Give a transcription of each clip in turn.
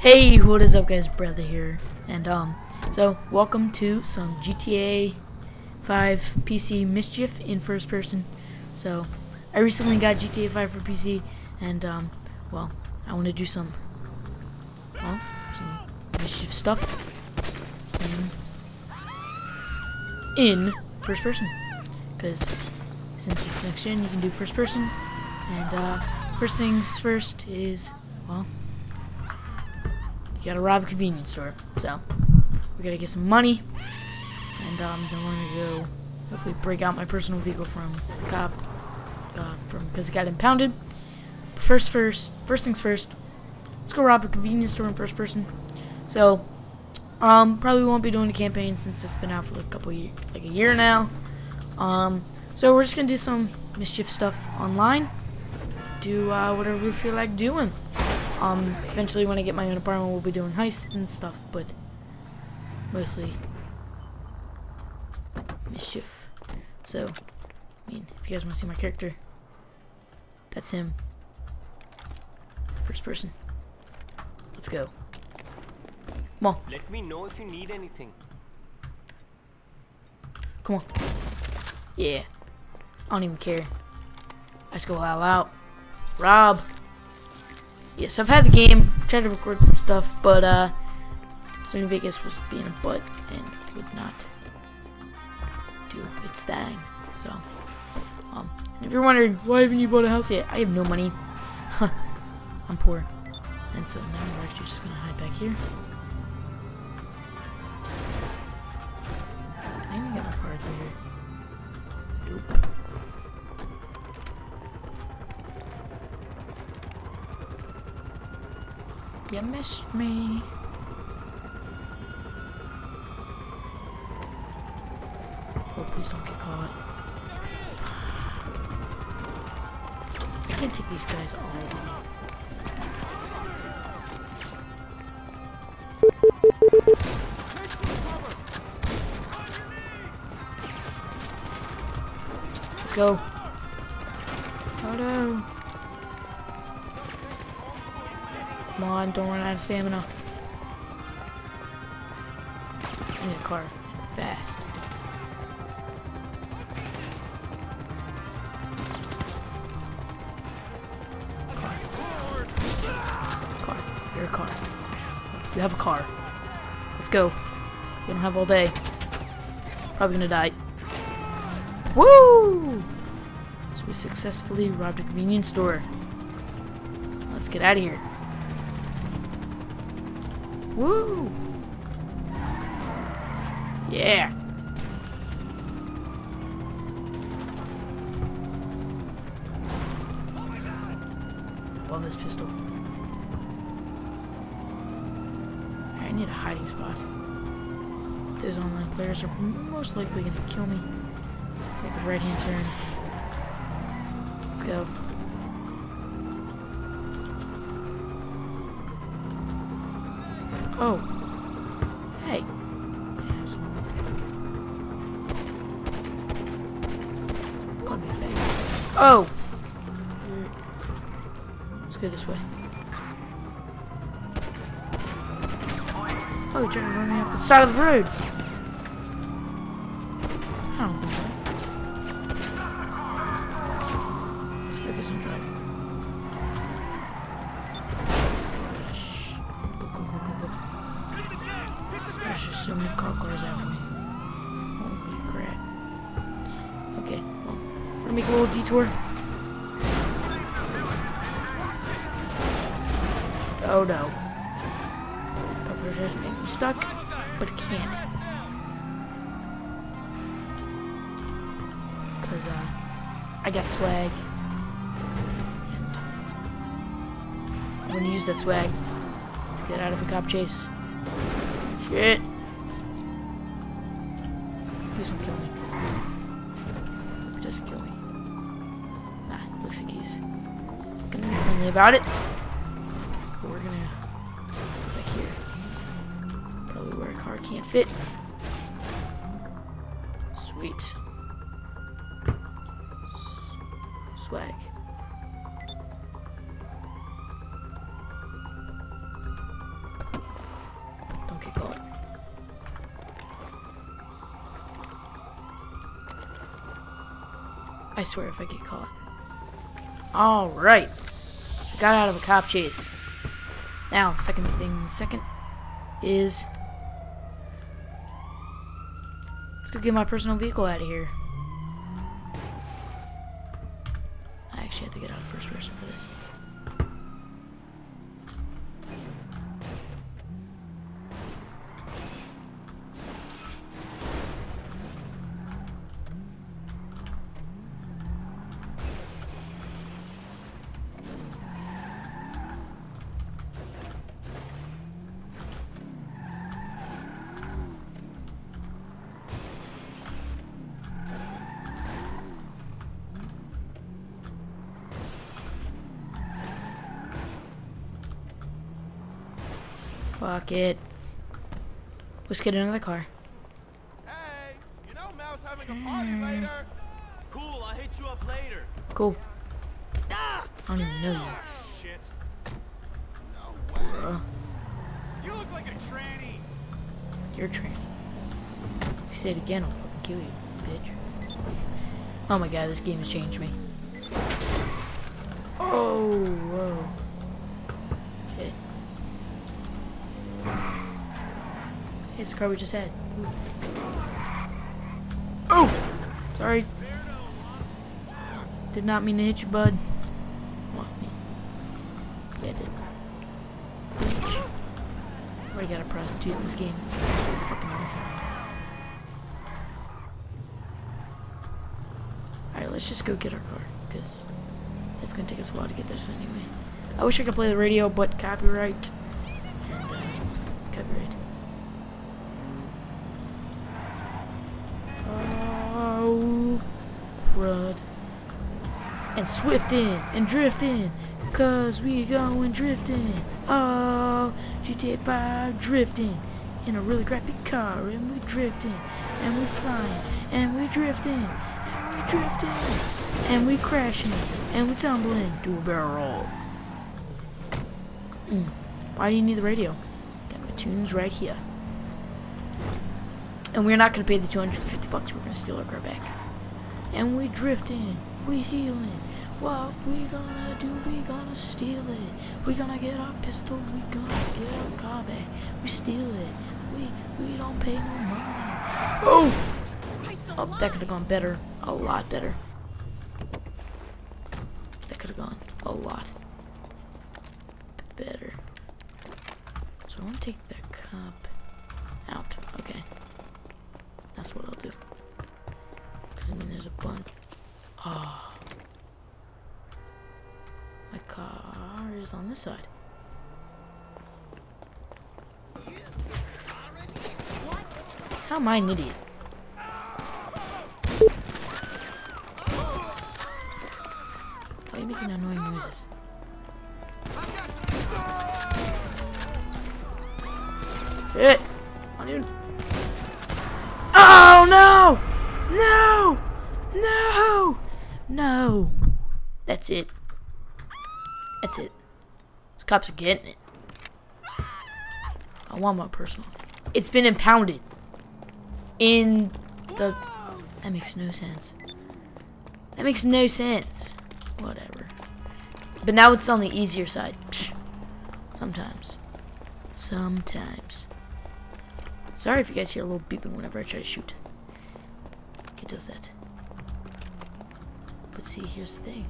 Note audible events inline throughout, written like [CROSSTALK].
Hey, what is up guys, brother here, and um, so welcome to some GTA 5 PC mischief in first person. So, I recently got GTA 5 for PC, and um, well, I want to do some, well, some mischief stuff in, in first person, because since it's next gen, you can do first person, and uh, first things first is, well, you gotta rob a convenience store. So, we gotta get some money. And um, then we're gonna go hopefully break out my personal vehicle from the cop. Uh, from because it got impounded. First, first, first things first. Let's go rob a convenience store in first person. So, um, probably won't be doing the campaign since it's been out for a couple years, like a year now. Um, so we're just gonna do some mischief stuff online. Do uh, whatever we feel like doing. Um, eventually when I get my own apartment, we'll be doing heists and stuff, but mostly mischief. So, I mean, if you guys want to see my character, that's him. First person. Let's go. Come on. Let me know if you need anything. Come on. Yeah. I don't even care. I just go all out. Rob. Yes, I've had the game, tried to record some stuff, but uh, Sony Vegas was being a butt and would not do its thing. So, um, and if you're wondering why haven't you bought a house yet, I have no money. [LAUGHS] I'm poor, and so now we're actually just gonna hide back here. I even got my car through here. You missed me. Oh, please don't get caught. I can't take these guys all on. Let's go. Oh no. Come on, don't run out of stamina. I need a car. Fast. Car. Car. You're a car. You have a car. Let's go. We don't have all day. Probably gonna die. Woo! So we successfully robbed a convenience store. Let's get out of here. Woo! Yeah! Oh Love this pistol. I need a hiding spot. Those online players are most likely gonna kill me. Let's make a right hand turn. Let's go. Oh. Hey. Oh! Let's go this way. Oh, you're trying to run me the side of the road. Oh no. Stuck, but can't. Cause, uh, I got swag. And I'm gonna use that swag to get out of a cop chase. Shit. Please don't kill me. He doesn't kill me. Nah, looks like he's gonna be friendly about it. car can't fit. Sweet. S swag. Don't get caught. I swear if I get caught. Alright. Got out of a cop chase. Now, second thing second is let's go get my personal vehicle out of here. I actually have to get out of first person for this. Fuck it. Let's get another car. Hey, you know Mel's having a party later. Cool, I'll hit you up later. Cool. Ah! I don't even know you. Shit. No way. Uh, You look like a tranny. you're a tranny. If you say it again, I'll fucking kill you, bitch. Oh my god, this game has changed me. Oh, whoa. Shit. Hey, it's the car we just had. Ooh. Oh! Sorry. Did not mean to hit you, bud. Yeah, I did. Bitch. You got a prostitute in this game? Fucking awesome. Alright, let's just go get our car, because it's gonna take us a while to get this anyway. I wish I could play the radio, but copyright. And, uh, copyright. Oh, crud. And swift in, and drift in, cause we going drifting. Oh, GTA 5 drifting in a really crappy car, and we drifting, and we flying, and we drifting, and we drifting, and we crashing, and we tumbling to a barrel. Mm. Why do you need the radio? Got my tunes right here. And we're not gonna pay the 250 bucks. We're gonna steal our car back. And we drifting, we healing. What we gonna do? We gonna steal it. We gonna get our pistol. We gonna get our car back. We steal it. We we don't pay no money. Oh! Oh, that could have gone better. A lot better. That could have gone a lot better. So I want to take the cop out. Okay. That's what I'll do. Because, I mean, there's a bunch. Oh. My car is on this side. How am I an idiot? Why are you making annoying noises? Shit! Oh no! No! No! No! That's it. Cops are getting it. I want my personal. It's been impounded. In the. That makes no sense. That makes no sense. Whatever. But now it's on the easier side. [SNIFFS] Sometimes. Sometimes. Sorry if you guys hear a little beeping whenever I try to shoot. It does that. But see, here's the thing.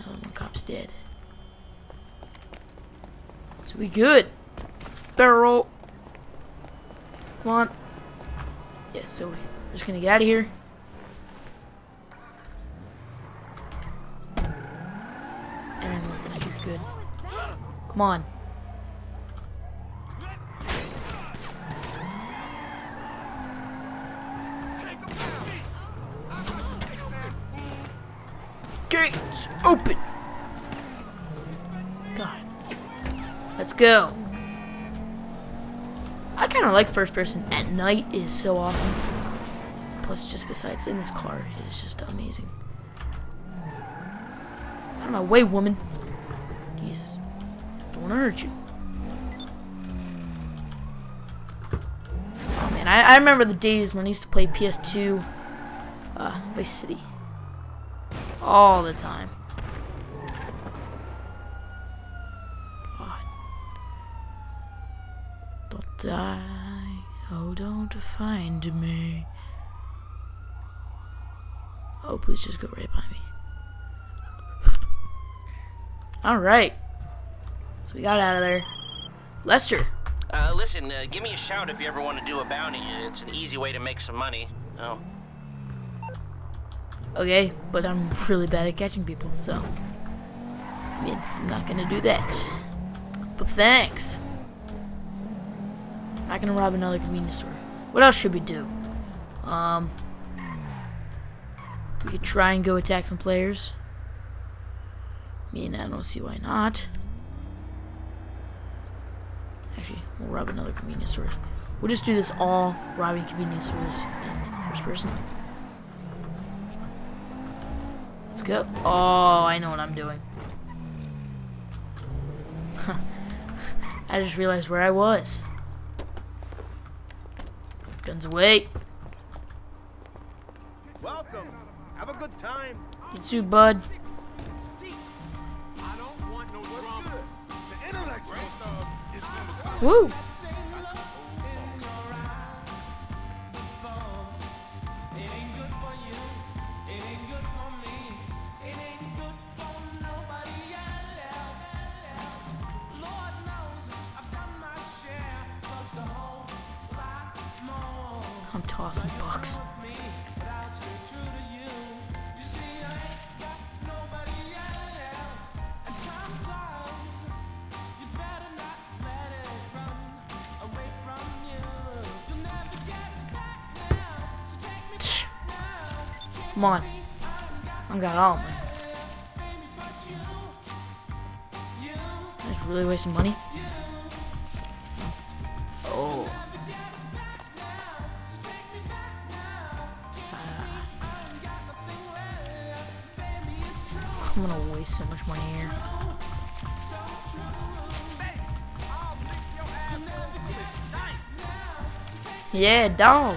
Now one cop's dead. So we good. Barrel. Come on. Yeah, so we're just gonna get out of here. And then we're gonna do good. Come on. Gates open. God. Let's go. I kind of like first person at night. is so awesome. Plus, just besides in this car, it is just amazing. Out of my way, woman. Jesus. Don't want to hurt you. Oh man, I, I remember the days when I used to play PS2 uh, Vice City. all the time. God. Don't die. Oh, don't find me. Oh, please just go right by me. Alright. So we got out of there. Lester. Uh, listen, uh, give me a shout if you ever want to do a bounty. It's an easy way to make some money. Oh. Okay, but I'm really bad at catching people, so. I mean, I'm not gonna do that. But thanks. Not gonna rob another convenience store. What else should we do? Um. We could try and go attack some players. I mean, I don't see why not. Actually, we'll rob another convenience store. We'll just do this all robbing convenience stores in first person. Let's go. Oh, I know what I'm doing. [LAUGHS] I just realized where I was. Guns away. Welcome. Have a good time. You too, bud. I don't want no trouble. The intellectual stuff is in the Woo! Come on. I got all mine. That's really wasting money. Oh. Ah. I'm gonna waste so much money here. Yeah, dog.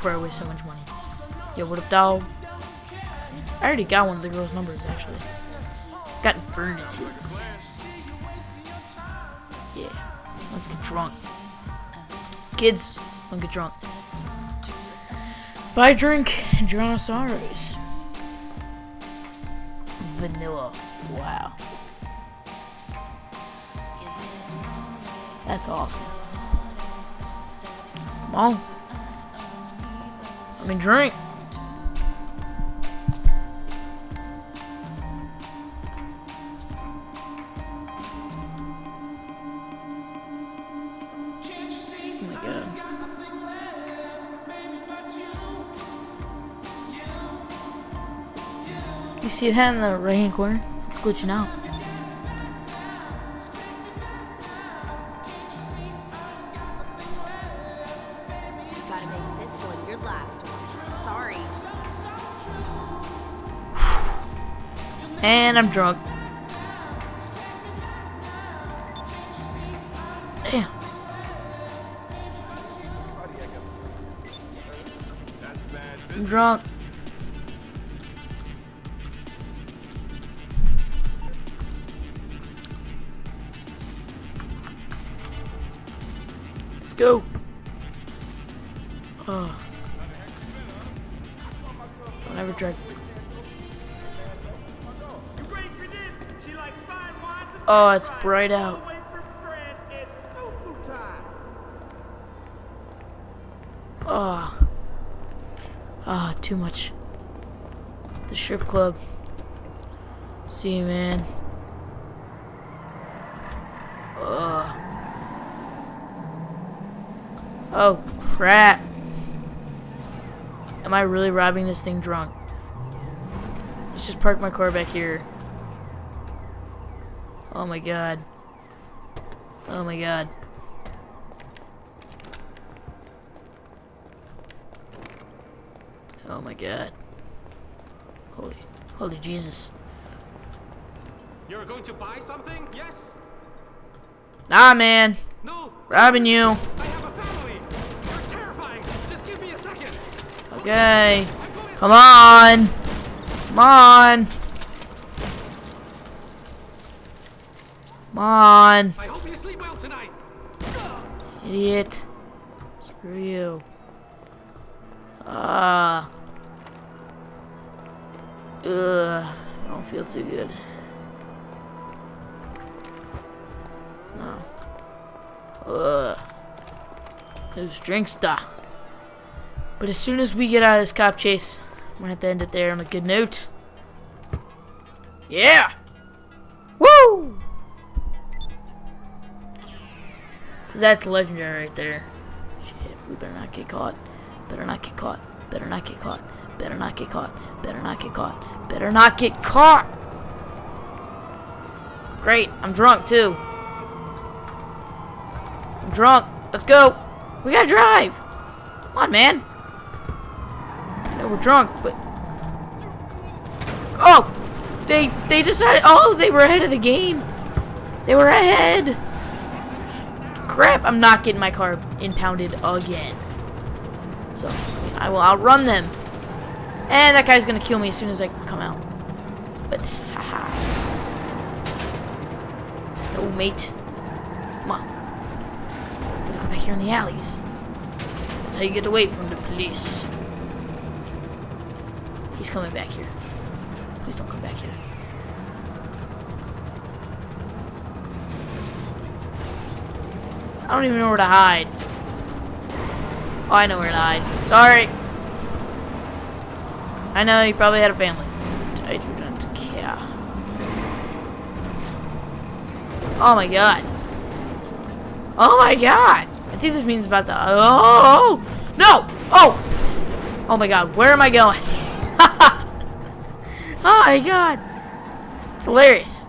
Before I waste so much money. Yo, what up, dog? I already got one of the girl's numbers, actually. Got furnaces. Yeah, let's get drunk. Kids, don't get drunk. Let's buy a drink and drown our sorrows. Vanilla. Wow. That's awesome. Come on. I me drink. You see that in the right hand corner? It's glitching out. And I'm drunk. I'm drunk. Let's go. Oh. Don't ever drink. Oh, it's bright out. foo-foo time. Ah. Ah, too much. The strip club. See you, man. Ugh. Oh, crap. Am I really robbing this thing drunk? Let's just park my car back here. Oh my god. Oh my god. Oh my god. Holy, holy Jesus. You're going to buy something? Yes? Nah, man. No. Robbing you. I have a family. You're terrifying. Just give me a second. Okay. Come on. Come on. Come on. I hope you sleep well tonight. Idiot. Screw you. Ah. Ugh. I don't feel too good. No. Ugh. Those drinks da. But as soon as we get out of this cop chase, we're gonna have to end it there on a good note. Yeah! That's legendary right there. Shit, we better not get caught. Better not get caught. Better not get caught. Better not get caught. Better not get caught. Better not get caught! Great, I'm drunk too. I'm drunk. Let's go. We gotta drive. Come on, man. I know we're drunk, but oh, they they decided. Oh, they were ahead of the game. They were ahead. Crap! I'm not getting my car impounded again. So I will outrun them. And that guy's gonna kill me as soon as I come out. But haha. No, mate. Come on. Gotta go back here in the alleys. That's how you get away from the police. He's coming back here. Please don't come back here. I don't even know where to hide. Oh, I know where to hide. Sorry. I know you probably had a family. I do not care. Oh my god. Oh my god. I think this means about the. Oh no! Oh! Oh my god. Where am I going? [LAUGHS] oh my god. It's hilarious.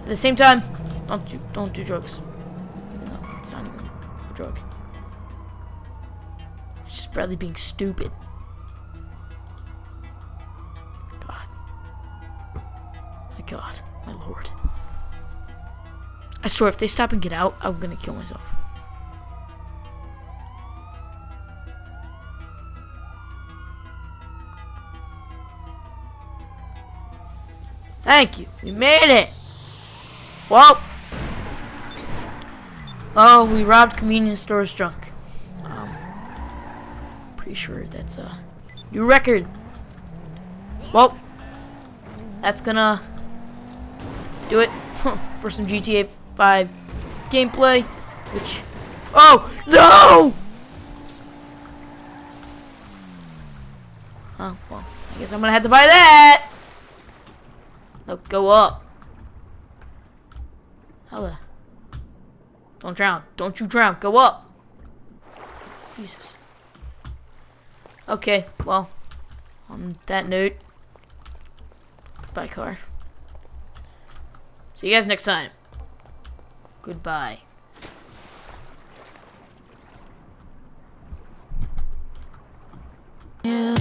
At the same time, don't do don't do drugs. No, it's not even drug. It's just Bradley being stupid. God. My God. My Lord. I swear, if they stop and get out, I'm gonna kill myself. Thank you. We made it. Well. Oh, we robbed convenience stores drunk. Um, pretty sure that's a new record. Well, that's gonna do it [LAUGHS] for some GTA 5 gameplay. Which, oh no! Oh well, I guess I'm gonna have to buy that. No, go up. Hello. Don't drown. Don't you drown. Go up. Jesus. Okay, well, on that note, bye car. See you guys next time. Goodbye. Yeah.